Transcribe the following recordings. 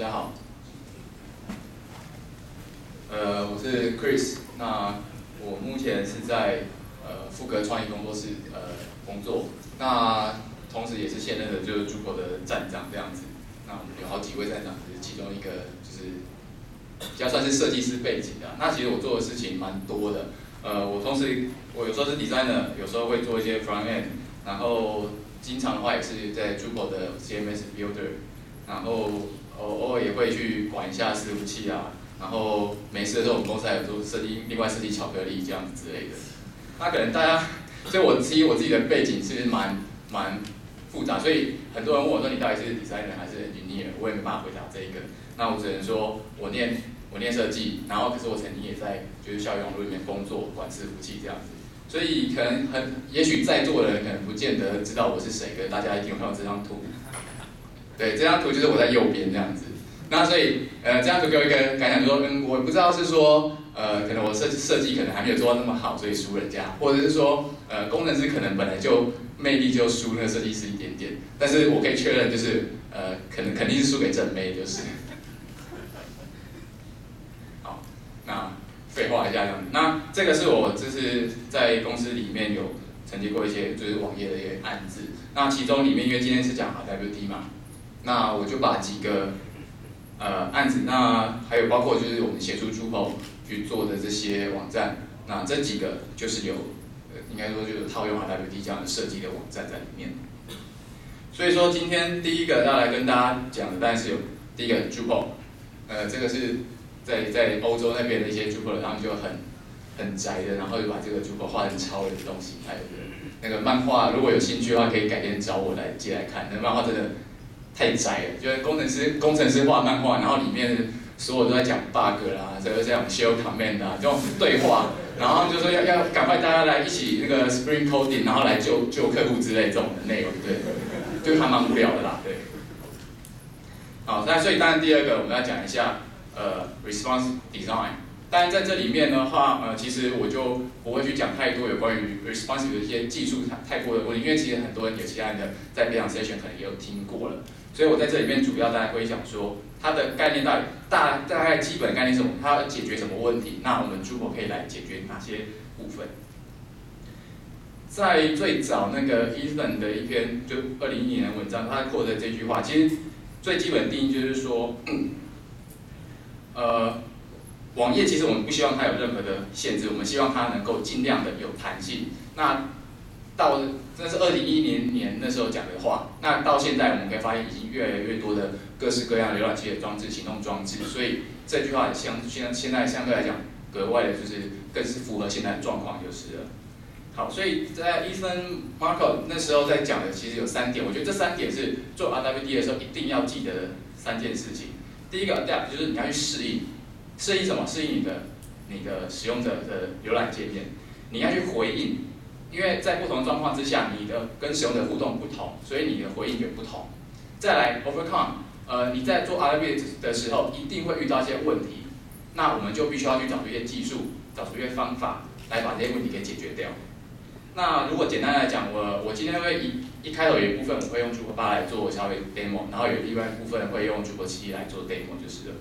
大家好，呃，我是 Chris，那我目前是在呃富格创意工作室呃工作，那同时也是现任的就是 Juko 的站长这样子，那我们有好几位站长，是其中一个就是比较算是设计师背景的，那其实我做的事情蛮多的，呃，我同时我有时候是 designer，有时候会做一些 front end，然后经常的话也是在 Juko 的 CMS builder。然后偶偶尔也会去管一下伺服器啊，然后没事的时候我们公司还有做设计，另外设计巧克力这样子之类的。那可能大家，所以我其实我自己的背景是蛮蛮复杂，所以很多人问我说你到底是 designer 还是 engineer，我也没办法回答这一个。那我只能说我念我念设计，然后可是我曾经也在就是校园网络里面工作管伺服器这样子。所以可能很也许在座的人可能不见得知道我是谁，可是大家一定有看到这张图。对，这张图就是我在右边这样子。那所以，呃，这张图给我一个感想，说，嗯，我不知道是说，呃，可能我设设计可能还没有做到那么好，所以输人家，或者是说，呃，工程师可能本来就魅力就输那个设计师一点点。但是我可以确认，就是，呃，可能肯定是输给正妹，就是。好，那废话一下这样。那这个是我就是在公司里面有承接过一些就是网页的一些案子。那其中里面，因为今天是讲 RWD 嘛。那我就把几个呃案子，那还有包括就是我们协助诸侯去做的这些网站，那这几个就是有，呃应该说就是套用 RWD 这样的设计的网站在里面。所以说今天第一个要来跟大家讲的，当然是有第一个 j u p o 呃，这个是在在欧洲那边的一些 j u p o 他们就很很宅的，然后就把这个 j u p o 画成超人的东西，还有那个漫画，如果有兴趣的话，可以改天找我来借来看，那漫画真的。太窄了，就是工程师工程师画漫画，然后里面所有都在讲 bug 啦，这个这样 show command 啊，这种对话，然后就说要要赶快大家来一起那个 spring coding，然后来救救客户之类这种的内容，对，就还蛮无聊的啦，对。好，那所以当然第二个我们要讲一下呃 response design，当然在这里面的话，呃，其实我就不会去讲太多有关于 response 的一些技术太太多的问题，因为其实很多人有其他的在培养 station 可能也有听过了。所以我在这里面主要大家会想说，它的概念到底大大概基本概念是什么，它要解决什么问题，那我们诸果可以来解决哪些部分？在最早那个 Ethan 的一篇就二零一一年的文章，他扩的这句话，其实最基本定义就是说，呃，网页其实我们不希望它有任何的限制，我们希望它能够尽量的有弹性。那到那是二零一零年那时候讲的话，那到现在我们可以发现，已经越来越多的各式各样浏览器的装置、行动装置，所以这句话相现现在相对来讲格外的就是更是符合现在的状况就是了。好，所以在 Ethan Marco 那时候在讲的其实有三点，我觉得这三点是做 RWD 的时候一定要记得的三件事情。第一个 adapt 就是你要去适应，适应什么？适应你的你的使用者的浏览界面，你要去回应。因为在不同状况之下，你的跟使用者互动不同，所以你的回应也不同。再来，overcome，呃，你在做 RWD 的时候，一定会遇到一些问题，那我们就必须要去找出一些技术，找出一些方法，来把这些问题给解决掉。那如果简单来讲，我我今天会一一开头有一部分我会用 Jupyter 八来做稍微 demo，然后有另外部分会用 Jupyter 七来做 demo 就是了。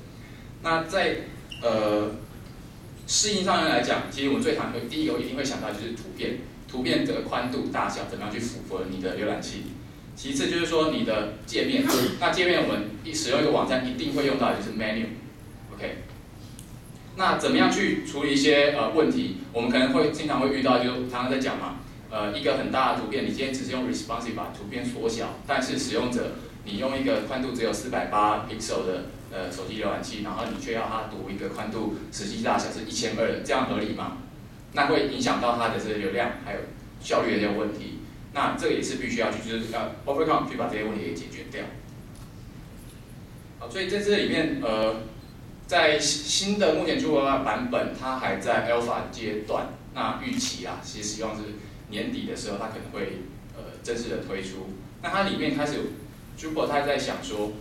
那在呃适应上面来讲，其实我们最常会第一个一定会想到就是图片。图片的宽度大小怎么样去符合你的浏览器？其次就是说你的界面，那界面我们一使用一个网站一定会用到就是 menu，OK？那怎么样去处理一些呃问题？我们可能会经常会遇到，就常常在讲嘛，呃一个很大的图片，你今天只是用 responsive 把图片缩小，但是使用者你用一个宽度只有四百八 pixel 的呃手机浏览器，然后你却要它读一个宽度实际大小是一千二，这样合理吗？那会影响到它的这个流量还有效率的这些问题，那这个也是必须要去就是要 overcome 去把这些问题给解决掉。好，所以在这里面呃，在新的目前出的版本，它还在 alpha 阶段，那预期啊，其实希望是年底的时候它可能会呃正式的推出。那它里面开始有 Jupyter 它在想说，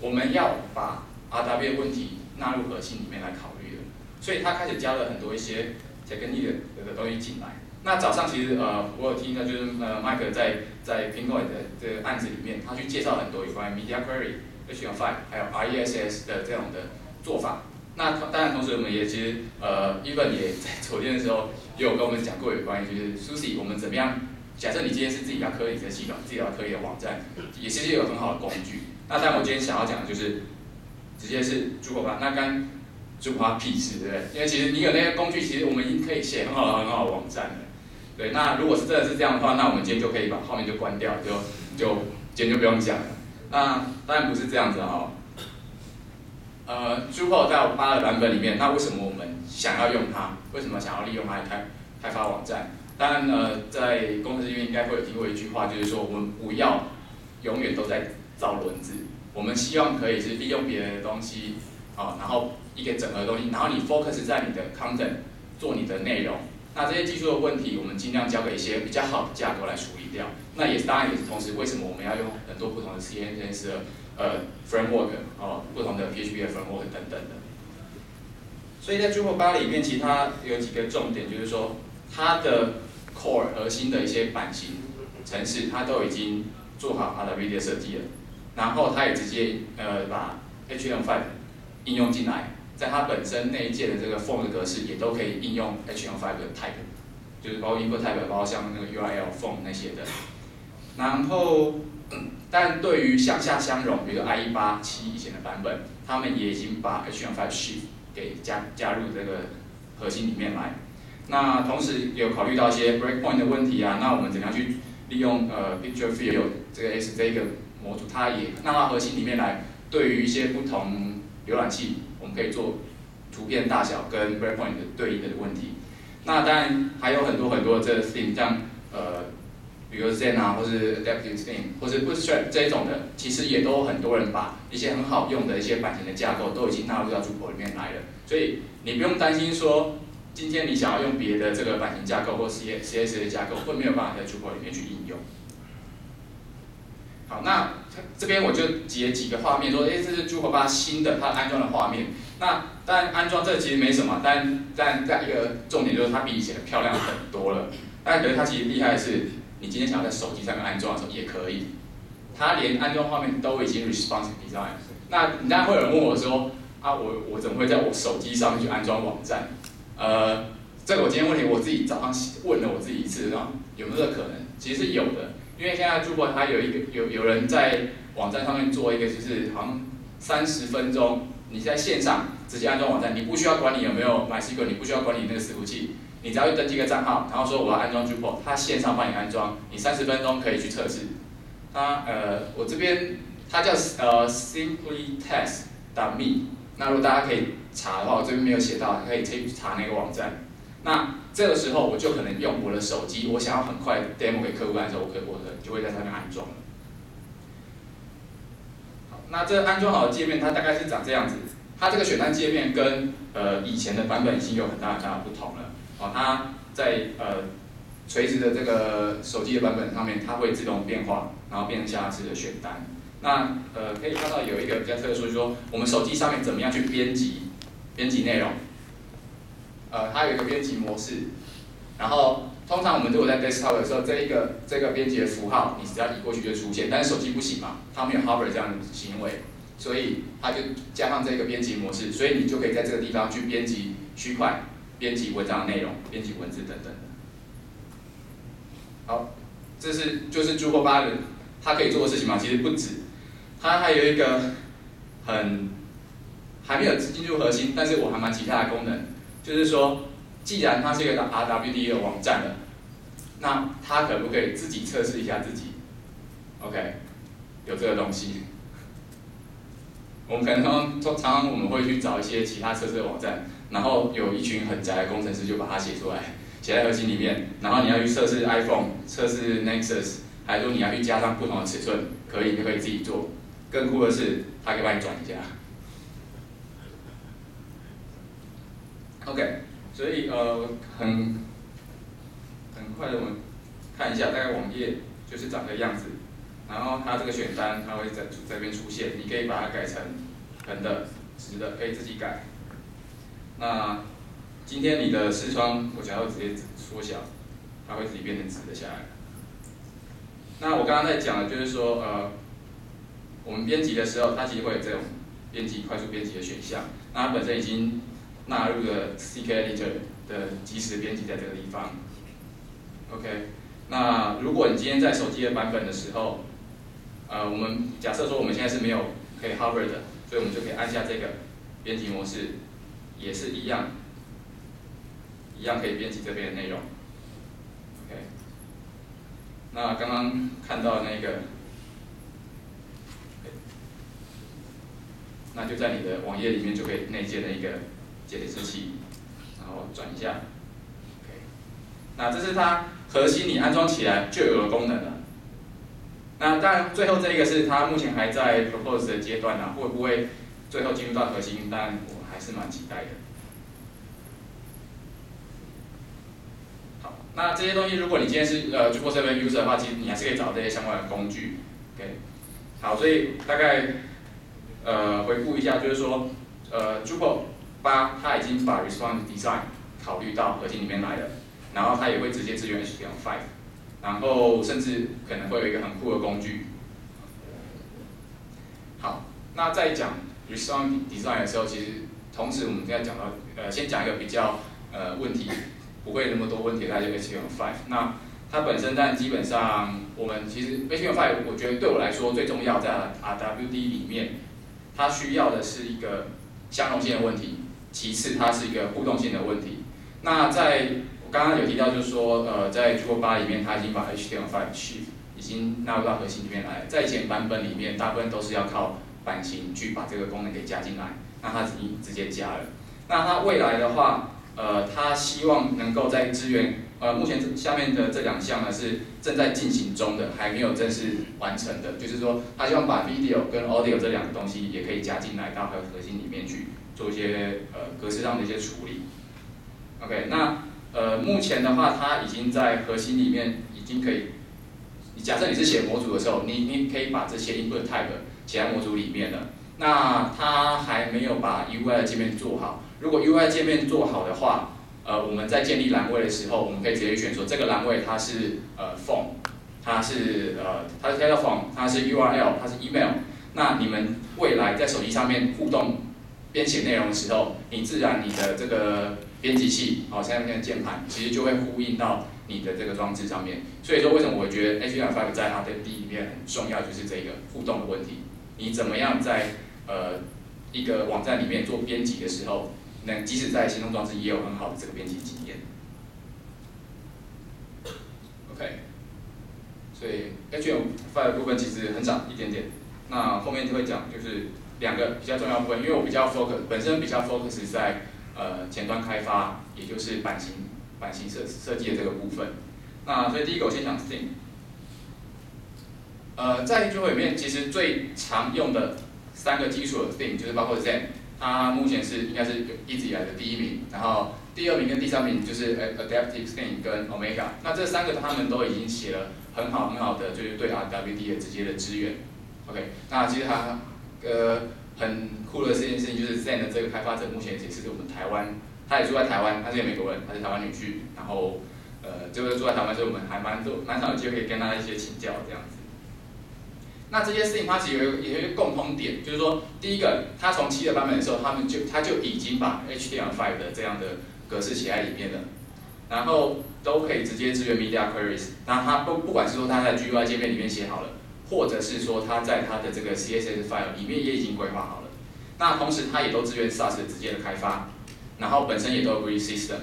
我们要把 RW 问题纳入核心里面来考虑了，所以它开始加了很多一些。才跟你的这个东西进来。那早上其实呃，我有听到就是呃，麦克在在 p i n k o 的这个案子里面，他去介绍很多有关 Media Query，HTML5 还有 RESS 的这种的做法。那当然，同时我们也其实呃，Even 也在昨天的时候也有跟我们讲过有关于就是 Susie 我们怎么样？假设你今天是自己要科一的系统，自己要科一的网站，也其实有很好的工具。那但我今天想要讲的就是，直接是猪狗吧。那刚猪狗屁事，对不对？因为其实你有那些工具，其实我们已经可以写很好的很好的网站了。对，那如果是真的是这样的话，那我们今天就可以把后面就关掉，就就今天就不用讲了。那当然不是这样子哈。呃，Drupal 在八的版本里面，那为什么我们想要用它？为什么想要利用它来开开发网站？当然呢，在工程师里面应该会有听过一句话，就是说我们不要永远都在造轮子，我们希望可以是利用别人的东西，啊，然后一个整合的东西，然后你 focus 在你的 content 做你的内容。那这些技术的问题，我们尽量交给一些比较好的架构来处理掉。那也当然也是同时，为什么我们要用很多不同的 CSS 的呃 framework 哦，不同的 PHP 的 framework 等等的。所以在 Drupal 八里面，其他有几个重点，就是说它的 core 核心的一些版型程式，它都已经做好它的 v i d e o 设计了，然后它也直接呃把 HTML5 应用进来，在它本身那一届的这个 form 的格式也都可以应用 HTML5 的 type，就是包括 input type，包括像那个 URL form 那些的。然后，但对于向下相容，比如 IE 八七以前的版本，他们也已经把 HTML5 shift 给加加入这个核心里面来。那同时有考虑到一些 breakpoint 的问题啊，那我们怎样去利用呃 picture field 这个 S 这个模组，它也纳到核心里面来，对于一些不同浏览器，我们可以做图片大小跟 breakpoint 的对应的问题。那当然还有很多很多这个 thing，像呃，比如 Zen 啊，或是 Adaptive Theme，或是 Bootstrap 这一种的，其实也都很多人把一些很好用的一些版型的架构都已经纳入到主播里面来了，所以你不用担心说。今天你想要用别的这个版型架构或 C C S 的架构，会没有办法在 Drupal 里面去应用。好，那这边我就截几个画面，说，哎，这是 Drupal 八新的它安装的画面。那但安装这其实没什么，但但在一个重点就是它比以前漂亮很多了。但可是它其实厉害的是，你今天想要在手机上面安装的时候也可以，它连安装画面都已经 responsive design。那你当然会有人问我说，啊，我我怎么会在我手机上面去安装网站？呃，这个我今天问题我自己早上问了我自己一次，然后有没有这个可能？其实是有的，因为现在主播他有一个有有人在网站上面做一个，就是好像三十分钟，你在线上直接安装网站，你不需要管你有没有 MySQL，你不需要管你那个伺服器，你只要去登记一个账号，然后说我要安装 Drupal，他线上帮你安装，你三十分钟可以去测试。他呃，我这边他叫呃 SimplyTest.me，那如果大家可以。查的话，我这边没有写到，可以去查那个网站。那这个时候我就可能用我的手机，我想要很快 demo 给客户看的时候，我可我的就会在上面安装了。好，那这安装好的界面它大概是长这样子。它这个选单界面跟呃以前的版本已经有很大很大的不同了。哦，它在呃垂直的这个手机的版本上面，它会自动变化，然后变成下次的选单。那呃可以看到有一个比较特殊，就是说我们手机上面怎么样去编辑。编辑内容，呃，它有一个编辑模式，然后通常我们如果在 desktop 的时候，这一个这个编辑的符号，你只要移过去就出现，但是手机不行嘛，它没有 hover 这样的行为，所以它就加上这个编辑模式，所以你就可以在这个地方去编辑区块、编辑文章内容、编辑文字等等。好，这是就是朱 l 八的它可以做的事情嘛？其实不止，它还有一个很。还没有进入核心，但是我还蛮其他的功能，就是说，既然它是一个 RWD 的网站了，那它可不可以自己测试一下自己？OK，有这个东西。我们可能常常常我们会去找一些其他测试的网站，然后有一群很宅的工程师就把它写出来，写在核心里面，然后你要去测试 iPhone，测试 Nexus，还说你要去加上不同的尺寸，可以，你可以自己做。更酷的是，它可以帮你转一下。OK，所以呃很很快的我们看一下，大概网页就是长的样子，然后它这个选单它会在这边出现，你可以把它改成横的、直的，可以自己改。那今天你的视窗我想要直接缩小，它会自己变成直的下来。那我刚刚在讲的就是说呃我们编辑的时候，它其实会有这种编辑快速编辑的选项。那它本身已经纳入了 CK Editor 的即时编辑在这个地方。OK，那如果你今天在手机的版本的时候，呃，我们假设说我们现在是没有可以 hover 的，所以我们就可以按下这个编辑模式，也是一样，一样可以编辑这边的内容。OK，那刚刚看到那个，那就在你的网页里面就可以内建了一个解释器，然后转一下。OK，那这是它。核心你安装起来就有了功能了。那当然，最后这一个是它目前还在 propose 的阶段呢，会不会最后进入到核心？但我还是蛮期待的。好，那这些东西，如果你今天是呃 Drupal 7 user 的话，其实你还是可以找这些相关的工具。OK，好，所以大概呃回顾一下，就是说呃 Drupal 八它已经把 response design 考虑到核心里面来了。然后它也会直接支援 HTML5，然后甚至可能会有一个很酷的工具。好，那在讲 Response Design 的时候，其实同时我们现在讲到，呃，先讲一个比较呃问题不会那么多问题，那就 HTML5。那它本身但基本上我们其实 HTML5，我觉得对我来说最重要在 RWD 里面，它需要的是一个相容性的问题，其次它是一个互动性的问题。那在我刚刚有提到，就是说，呃，在 gro 八里面，它已经把 HTML5 去已经纳入到核心里面来。在以前版本里面，大部分都是要靠版型去把这个功能给加进来，那它已经直接加了。那它未来的话，呃，他希望能够在支援，呃，目前下面的这两项呢是正在进行中的，还没有正式完成的。就是说，他希望把 Video 跟 Audio 这两个东西也可以加进来到核核心里面去做一些呃格式上的一些处理。OK，那。呃，目前的话，它已经在核心里面已经可以。你假设你是写模组的时候，你你可以把这些 input type 写在模组里面了。那它还没有把 UI 的界面做好。如果 UI 界面做好的话，呃，我们在建立栏位的时候，我们可以直接选说这个栏位它是呃 form，它是呃它是 telephone，它是 URL，它是 email。那你们未来在手机上面互动编写内容的时候，你自然你的这个。编辑器，好，下面的键盘其实就会呼应到你的这个装置上面。所以说，为什么我觉得 h t m 5在它的第一面很重要，就是这个互动的问题。你怎么样在呃一个网站里面做编辑的时候，能即使在行动装置也有很好的这个编辑经验。OK，所以 HTML5 的部分其实很少一点点。那后面就会讲，就是两个比较重要部分，因为我比较 focus，本身比较 focus 在。呃，前端开发，也就是版型、版型设设计的这个部分。那所以第一个我先讲 theme。呃，在 j 里面，其实最常用的三个基础的 theme 就是包括 Zen，它目前是应该是一直以来的第一名。然后第二名跟第三名就是 Adaptive Theme 跟 Omega。那这三个他们都已经写了很好很好的，就是对 RWD 的直接的支援。OK，那其实它呃。很酷的这件事情就是 Zen 的这个开发者目前也是我们台湾，他也住在台湾，他是个美国人，他是台湾女婿，然后呃就是住在台湾，所以我们还蛮多蛮少有机会跟他一些请教这样子。那这些事情它其实有有一个共通点，就是说第一个，它从七的版本的时候，他们就他就已经把 HTML5 的这样的格式写在里面了，然后都可以直接支援 Media Queries，那它不不管是说它在 GUI 界面里面写好了。或者是说，它在它的这个 CSS file 里面也已经规划好了。那同时，它也都支援 SaaS 的直接的开发，然后本身也都有 Grid System。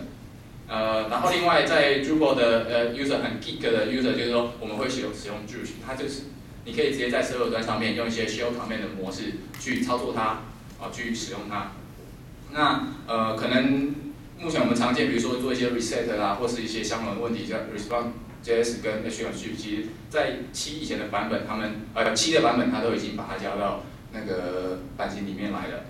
呃，然后另外在 Drupal 的呃 user 很 geek 的 user 就是说，我们会使用使用 Drush，它就是你可以直接在 server 端上面用一些 Shell command 的模式去操作它，啊，去使用它。那呃，可能目前我们常见，比如说做一些 reset 啊，或是一些相关的问题，像 response。JS 跟 HTML5 其实，在七以前的版本，他们呃七的版本，它都已经把它加到那个版型里面来了。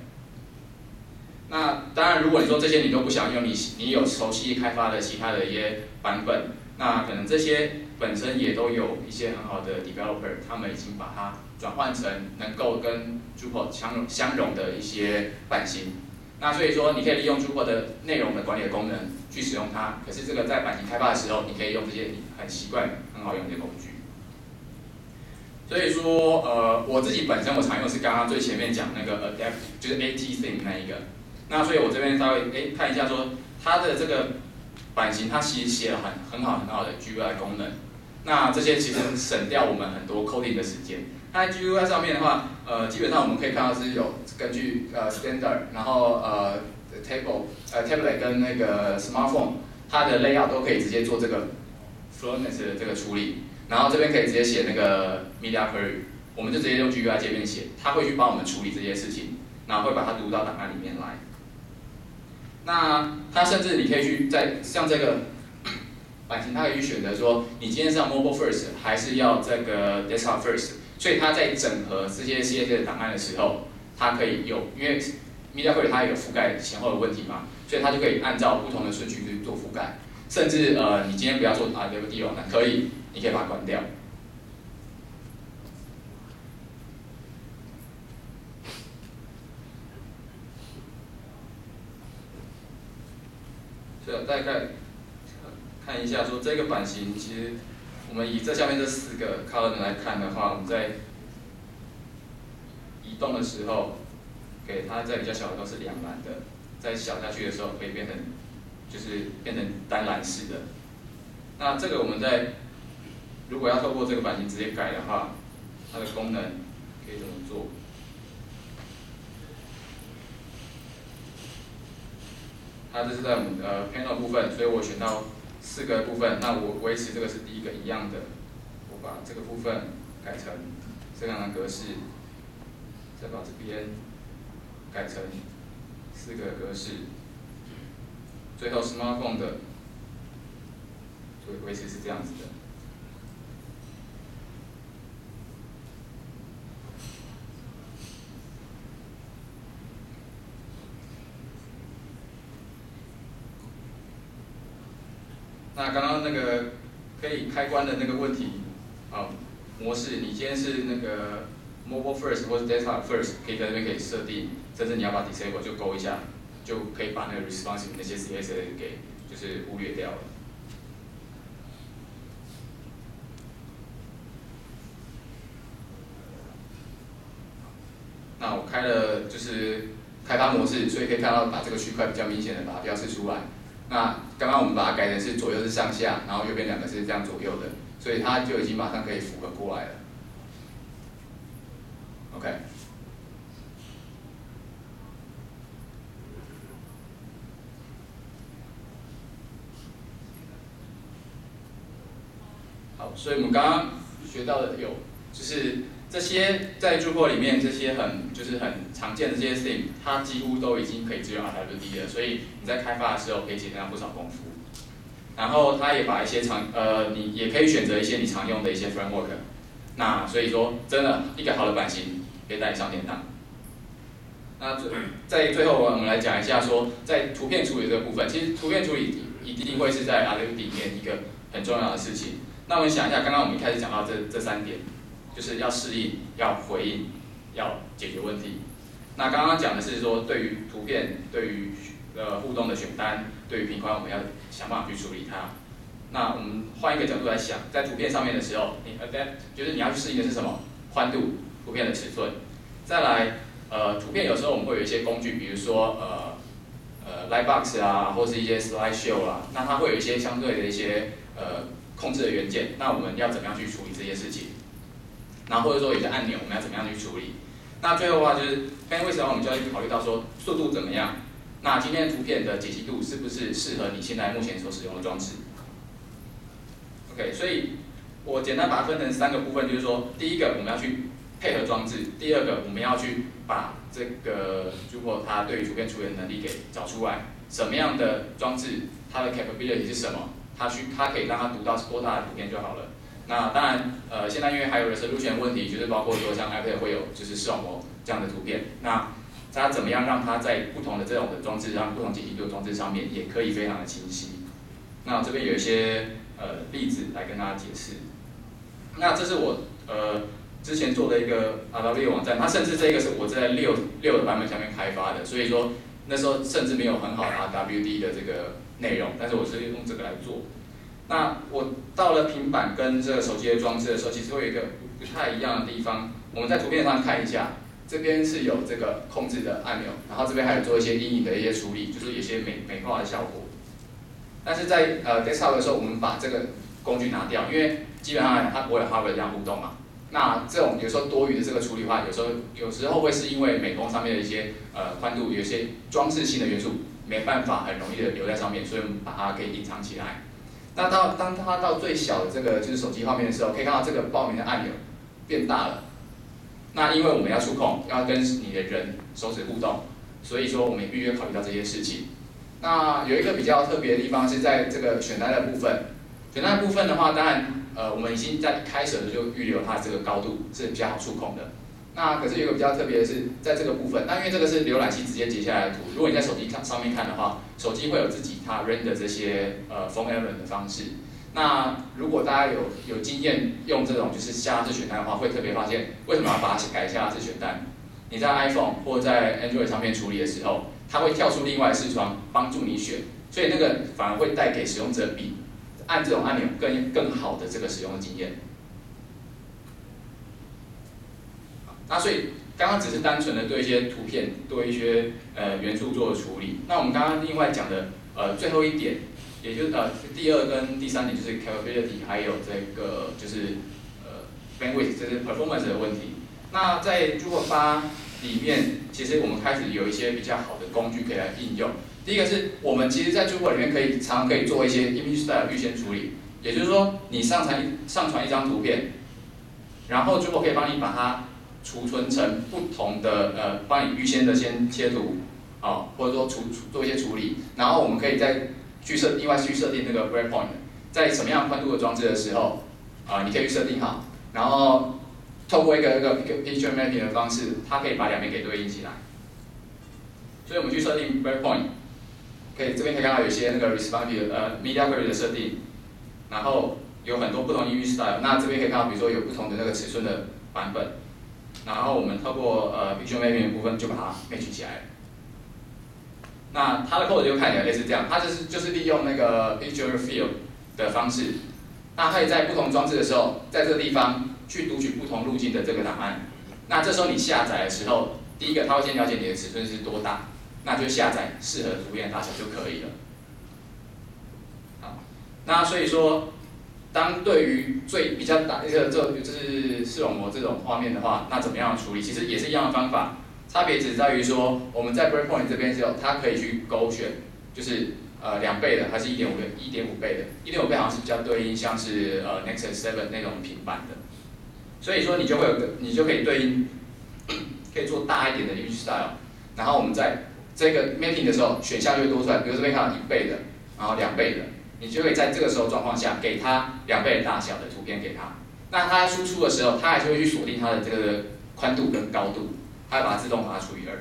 那当然，如果你说这些你都不想用，你你有熟悉开发的其他的一些版本，那可能这些本身也都有一些很好的 developer，他们已经把它转换成能够跟 Drupal 相相容的一些版型。那所以说，你可以利用 Drupal 的内容的管理的功能。去使用它，可是这个在版型开发的时候，你可以用这些很习惯、很好用的工具。所以说，呃，我自己本身我常用是刚刚最前面讲那个 adapt，就是 ATC 那一个。那所以我这边稍微哎看一下说，它的这个版型它其实写了很很好很好的 GUI 功能。那这些其实省掉我们很多 coding 的时间。那 GUI 上面的话，呃，基本上我们可以看到是有根据呃 standard，然后呃 table，呃 tablet 跟那个 smartphone，它的 layout 都可以直接做这个 f l u e n c e 的这个处理。然后这边可以直接写那个 media query，我们就直接用 GUI 界面写，它会去帮我们处理这些事情，然后会把它读到档案里面来。那它甚至你可以去在像这个版型，它可以选择说，你今天是要 mobile first 还是要这个 desktop first。所以它在整合这些 CSS 的档案的时候，它可以有，因为 media query 它有覆盖前后的问题嘛，所以它就可以按照不同的顺序去做覆盖。甚至呃，你今天不要做 RWD 哦，那可以。你可以把它关掉。大概看一下，说这个版型，其实我们以这下面这四个 color 来看的话，我们在移动的时候，给它在比较小的时候是两蓝的，在小下去的时候可以变成就是变成单蓝式的。那这个我们在如果要透过这个版型直接改的话，它的功能可以怎么做？它这是在我们呃 panel 部分，所以我选到四个部分，那我维持这个是第一个一样的，我把这个部分改成这样的格式，再把这边改成四个格式，最后 smartphone 的就维持是这样子的。那刚刚那个可以开关的那个问题，啊，模式，你今天是那个 mobile first 或者 desktop first，可以在这边可以设定，甚至你要把 disable 就勾一下，就可以把那个 responsive 那些 CSS 给就是忽略掉了。那我开了就是开发模式，所以可以看到把这个区块比较明显的把它标示出来。那刚刚我们把它改成是左右是上下，然后右边两个是这样左右的，所以它就已经马上可以符合过来了。OK。好，所以我们刚刚学到的有，就是。这些在 Drupal 里面，这些很就是很常见的这些 theme，它几乎都已经可以支援 RWD 了，所以你在开发的时候可以节省不少功夫。然后它也把一些常呃，你也可以选择一些你常用的一些 framework。那所以说，真的一个好的版型可以带你上天堂。那最在最后我们来讲一下说，在图片处理这个部分，其实图片处理一定会是在 RWD 里面一个很重要的事情。那我们想一下，刚刚我们一开始讲到这这三点。就是要适应，要回应，要解决问题。那刚刚讲的是说，对于图片，对于呃互动的选单，对于平宽，我们要想办法去处理它。那我们换一个角度来想，在图片上面的时候，你 adapt 就是你要去适应的是什么？宽度，图片的尺寸。再来，呃，图片有时候我们会有一些工具，比如说呃呃 Lightbox 啊，或是一些 SlideShow 啊，那它会有一些相对的一些呃控制的元件。那我们要怎么样去处理这些事情？然后或者说有些按钮，我们要怎么样去处理？那最后的话就是，跟为什么我们就要去考虑到说速度怎么样？那今天图片的解析度是不是适合你现在目前所使用的装置？OK，所以我简单把它分成三个部分，就是说，第一个我们要去配合装置，第二个我们要去把这个如果它对于图片处理的能力给找出来，什么样的装置它的 capability 是什么？它去它可以让它读到多大的图片就好了。那当然，呃，现在因为还有些路线问题，就是包括说像 iPad 会有就是视网膜这样的图片，那它怎么样让它在不同的这种的装置，让不同解析度的装置上面也可以非常的清晰。那这边有一些呃例子来跟大家解释。那这是我呃之前做的一个 RW 网站，它甚至这个是我在六六的版本下面开发的，所以说那时候甚至没有很好 RWD 的这个内容，但是我是用这个来做。那我到了平板跟这个手机的装置的时候，其实会有一个不太一样的地方。我们在图片上看一下，这边是有这个控制的按钮，然后这边还有做一些阴影的一些处理，就是有些美美化的效果。但是在呃 desktop 的时候，我们把这个工具拿掉，因为基本上它不会有 hardware 这样互动嘛。那这种有时候多余的这个处理的话，有时候有时候会是因为美工上面的一些呃宽度，有些装饰性的元素没办法很容易的留在上面，所以我们把它可以隐藏起来。那到当它到最小的这个就是手机画面的时候，可以看到这个报名的按钮变大了。那因为我们要触控，要跟你的人手指互动，所以说我们必须考虑到这些事情。那有一个比较特别的地方是在这个选单的部分，选单的部分的话，当然。呃，我们已经在开始的时候就预留它这个高度是比较好触控的。那可是有个比较特别的是，在这个部分，那因为这个是浏览器直接截下来的图，如果你在手机上上面看的话，手机会有自己它 render 这些呃 phone element 的方式。那如果大家有有经验用这种就是下拉式选单的话，会特别发现为什么要把它改下拉式选单？你在 iPhone 或在 Android 上面处理的时候，它会跳出另外视窗帮助你选，所以那个反而会带给使用者比。按这种按钮更更好的这个使用经验。那所以刚刚只是单纯的对一些图片、对一些呃元素做处理。那我们刚刚另外讲的呃最后一点，也就呃第二跟第三点就是 capability，还有这个就是呃 bandwidth，这是 performance 的问题。那在 Drupal 八里面，其实我们开始有一些比较好的工具可以来应用。第一个是我们其实，在 Drupal 里面可以常可以做一些 image style 预先处理，也就是说，你上传上传一张图片，然后 Drupal 可以帮你把它储存成不同的呃，帮你预先的先切图，啊，或者说处做一些处理，然后我们可以再去设另外去设定那个 breakpoint，在什么样宽度的装置的时候，啊，你可以去设定好，然后透过一个一个 picture mapping 的方式，它可以把两边给对应起来，所以我们去设定 breakpoint。可以，这边可以看到有一些那个 responsive 呃 media query 的设定，然后有很多不同 image style。那这边可以看到，比如说有不同的那个尺寸的版本，然后我们透过呃 picture mapping 的部分就把它 match 起来。那它的 code 就看起来类似这样，它就是就是利用那个 picture field 的方式，那可以在不同装置的时候，在这个地方去读取不同路径的这个档案。那这时候你下载的时候，第一个它会先了解你的尺寸是多大。那就下载适合图片大小就可以了。好，那所以说，当对于最比较大一个这就是视网膜这种画面的话，那怎么样处理？其实也是一样的方法，差别只在于说，我们在 breakpoint 这边时候，它可以去勾选，就是呃两倍的还是一点五倍？一点五倍的，一点五倍好像是比较对应像是呃 Nexus Seven 那种平板的，所以说你就会有个，你就可以对应，可以做大一点的 image style，然后我们在。这个 mapping 的时候，选项就会多出来，比如这边看到一倍的，然后两倍的，你就可以在这个时候状况下，给它两倍大小的图片给它。那它输出的时候，它还是会去锁定它的这个宽度跟高度，它会把它自动把它除以二。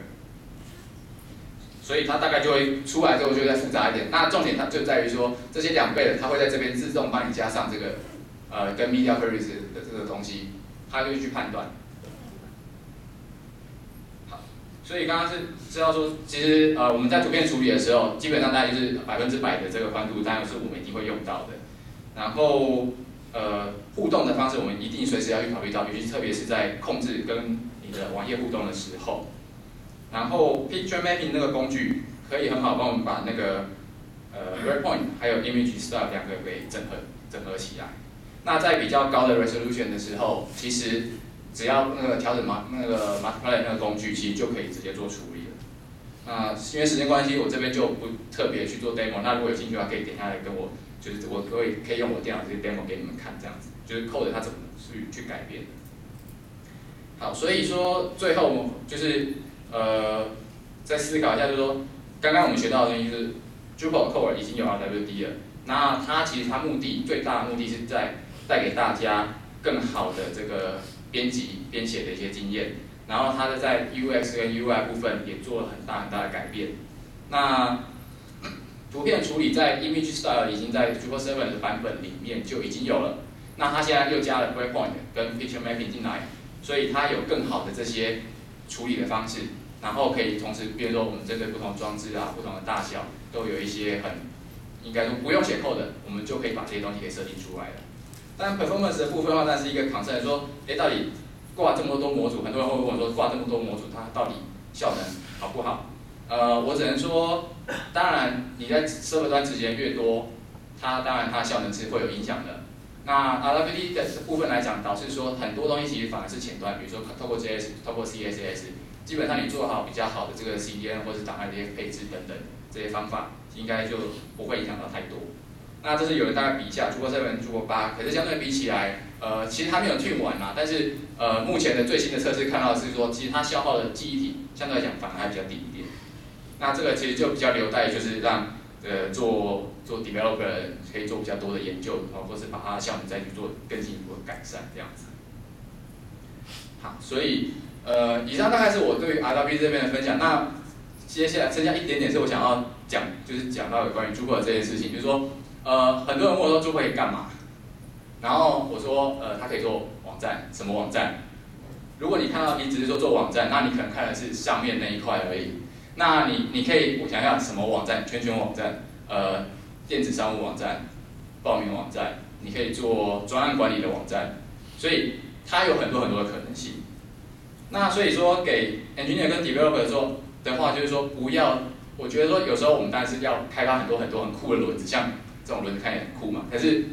所以它大概就会出来之后就再复杂一点。那重点它就在于说，这些两倍的，它会在这边自动帮你加上这个，呃，跟 media queries 的这个东西，它就会去判断。所以刚刚是知道说，其实呃我们在图片处理的时候，基本上大概就是百分之百的这个宽度，当然是我们一定会用到的。然后呃互动的方式，我们一定随时要去考虑到，尤其特别是在控制跟你的网页互动的时候。然后 Picture Mapping 那个工具可以很好帮我们把那个呃 Breakpoint 还有 Image Style 两个给整合整合起来。那在比较高的 Resolution 的时候，其实只要那个调整嘛，那个 multiply 那个工具，其实就可以直接做处理了。那因为时间关系，我这边就不特别去做 demo。那如果有兴趣的话，可以点下来跟我，就是我可以可以用我电脑这些 demo 给你们看，这样子，就是 code 它怎么去去改变的。好，所以说最后我就是呃再思考一下，就是说刚刚我们学到的东西就是 Drupal core 已经有 RWD 了，那它其实它目的最大的目的是在带给大家更好的这个。编辑编写的一些经验，然后它的在 UX 跟 UI 部分也做了很大很大的改变。那图片处理在 Image Style 已经在 Drupal 7的版本里面就已经有了。那它现在又加了 Breakpoint 跟 Picture Mapping 进来，所以它有更好的这些处理的方式，然后可以同时，比如说我们针对不同装置啊、不同的大小，都有一些很应该说不用写 code，我们就可以把这些东西给设计出来了。但 performance 的部分的话，那是一个 concern，说，哎，到底挂这么多模组，很多人会问我说，挂这么多模组，它到底效能好不好？呃，我只能说，当然你在 server 端执行越多，它当然它效能是会有影响的。那 RWD 的部分来讲，导致说很多东西其实反而是前端，比如说透过 JS、透过 CSS，基本上你做好比较好的这个 CDN 或者档案这些配置等等这些方法，应该就不会影响到太多。那这是有人大概比一下，如果 seven、如果八，可是相对比起来，呃，其实它没有 tune 完啦，但是呃，目前的最新的测试看到是说，其实它消耗的记忆体相对来讲反而还比较低一点。那这个其实就比较留待就是让呃做做 developer 可以做比较多的研究，或是把它的效能再去做更进一步的改善这样子。好，所以呃，以上大概是我对 R W 这边的分享。那接下来剩下一点点是我想要讲，就是讲到有关于 Drupal 这件事情，就是说。呃，很多人问我说，Drupal 可以干嘛？然后我说，呃，它可以做网站，什么网站？如果你看到你只是说做网站，那你可能看的是上面那一块而已。那你你可以，我想要什么网站？圈圈网站，呃，电子商务网站，报名网站，你可以做专案管理的网站。所以它有很多很多的可能性。那所以说，给 engineer 跟 developer 说的话，就是说不要，我觉得说有时候我们当然是要开发很多很多很酷的轮子，像。这种轮子看也很酷嘛，可是，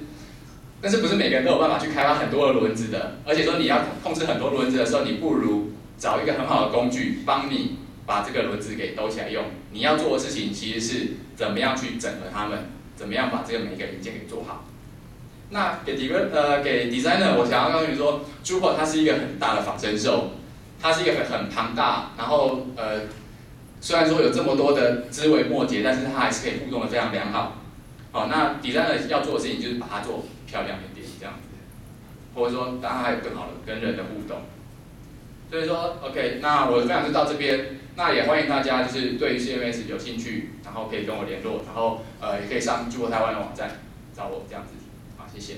但是不是每个人都有办法去开发很多的轮子的？而且说你要控制很多轮子的时候，你不如找一个很好的工具帮你把这个轮子给兜起来用。你要做的事情其实是怎么样去整合它们，怎么样把这个每一个零件给做好。那给 d e 呃给 designer，我想要告诉你说，Drupal 它是一个很大的仿生兽，它是一个很很庞大，然后呃虽然说有这么多的枝微末节，但是它还是可以互动的非常良好。好，那第三的要做的事情就是把它做漂亮一点，这样子，或者说当然还有更好的跟人的互动。所以说，OK，那我的分享就到这边，那也欢迎大家就是对于 CMS 有兴趣，然后可以跟我联络，然后呃也可以上中国台湾的网站找我这样子。好，谢谢。